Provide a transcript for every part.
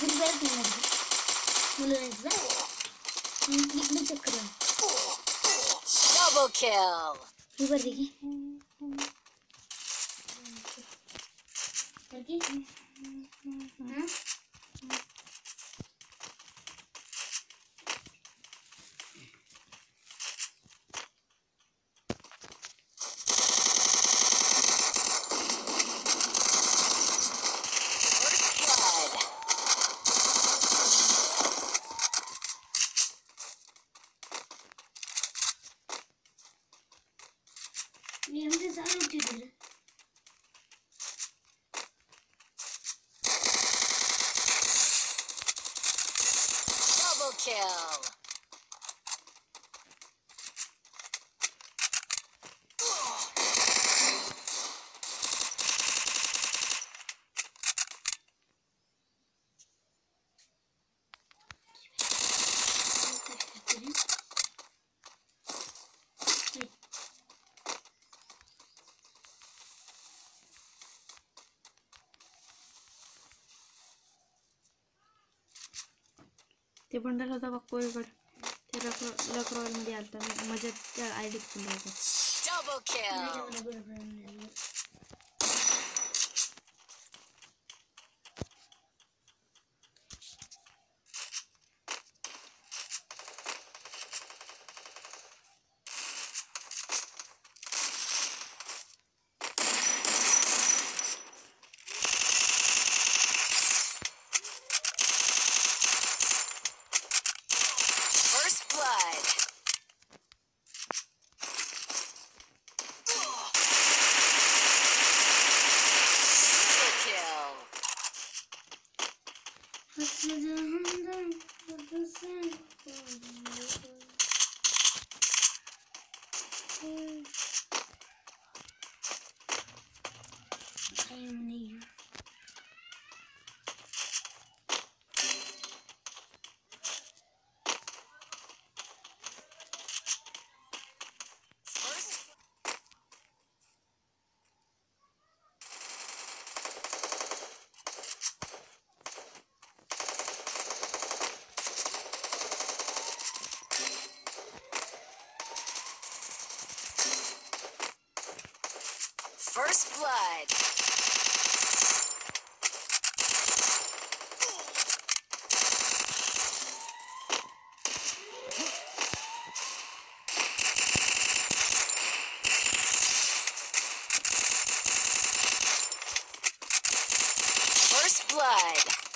Грибернер. Mulerize. Bir de kırın. Double kill. vou değil. Yukarı değil. Ha? kötüdür. Double kill. ते bundle होता बघ कोळीकडे ते luck luck रॉयलमध्ये आलता मी माझ्या त्या आय डीत होता Kaçmadığımdan kapısın. First blood. First blood.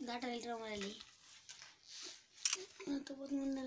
ದಾಟ ಇಲ್ರ ಮನೆಯಲ್ಲಿ ಮತ್ತು ಬಂದು ಮುಂದೆ